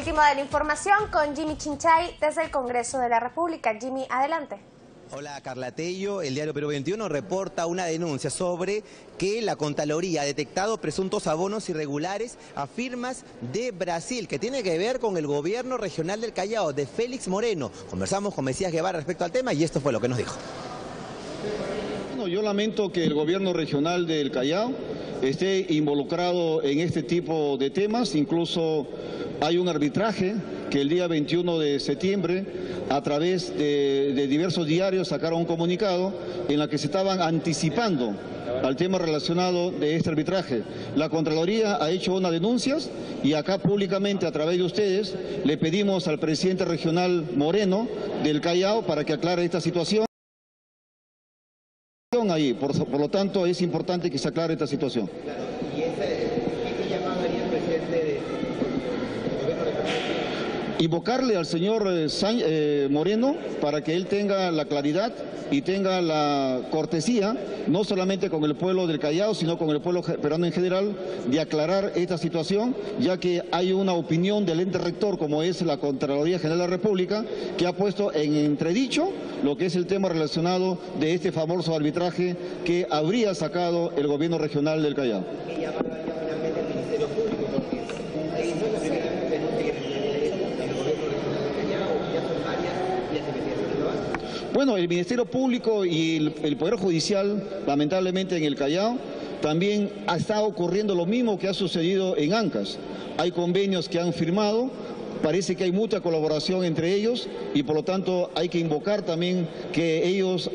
último de la información con Jimmy Chinchay desde el Congreso de la República. Jimmy, adelante. Hola Carla Tello, el diario Perú 21 reporta una denuncia sobre que la Contraloría ha detectado presuntos abonos irregulares a firmas de Brasil, que tiene que ver con el gobierno regional del Callao, de Félix Moreno. Conversamos con Mesías Guevara respecto al tema y esto fue lo que nos dijo. Bueno, yo lamento que el gobierno regional del Callao esté involucrado en este tipo de temas, incluso hay un arbitraje que el día 21 de septiembre, a través de, diversos diarios, sacaron un comunicado en la que se estaban anticipando al tema relacionado de este arbitraje. La Contraloría ha hecho unas denuncias y acá públicamente a través de ustedes le pedimos al presidente regional Moreno del Callao para que aclare esta situación. Ahí, por, por lo tanto es importante que se aclare esta situación. Invocarle al señor eh, eh, Moreno para que él tenga la claridad y tenga la cortesía, no solamente con el pueblo del Callao, sino con el pueblo peruano en general, de aclarar esta situación, ya que hay una opinión del ente rector, como es la Contraloría General de la República, que ha puesto en entredicho lo que es el tema relacionado de este famoso arbitraje que habría sacado el gobierno regional del Callao. Bueno, el Ministerio Público y el, Poder Judicial, lamentablemente en el Callao, también ha estado ocurriendo lo mismo que ha sucedido en Ancas. Hay convenios que han firmado, parece que hay mucha colaboración entre ellos y por lo tanto hay que invocar también que ellos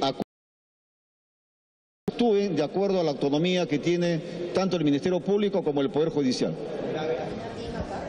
actúen de acuerdo a la autonomía que tiene tanto el Ministerio Público como el Poder Judicial.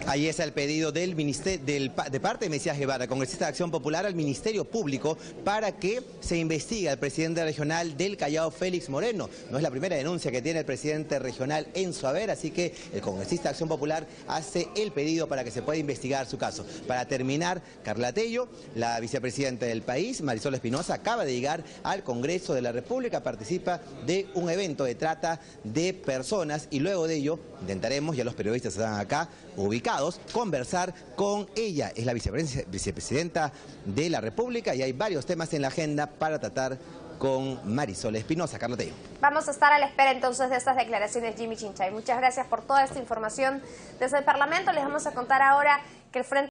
Ahí está el pedido del de parte de Mesías Guevara, congresista de Acción Popular, al Ministerio Público para que se investigue al presidente regional del Callao, Félix Moreno. No es la primera denuncia que tiene el presidente regional en su haber, así que el congresista de Acción Popular hace el pedido para que se pueda investigar su caso. Para terminar, Carla Tello, la vicepresidenta del país, Marisol Espinosa, acaba de llegar al Congreso de la República, participa de un evento de trata de personas y luego de ello intentaremos, ya los periodistas están acá ubicados, conversar con ella. Es la vicepresidenta de la República y hay varios temas en la agenda para tratar con Marisol Espinosa. Carlos Vamos a estar a la espera entonces de estas declaraciones Jimmy Chinchay. Muchas gracias por toda esta información desde el Parlamento. Les vamos a contar ahora que el Frente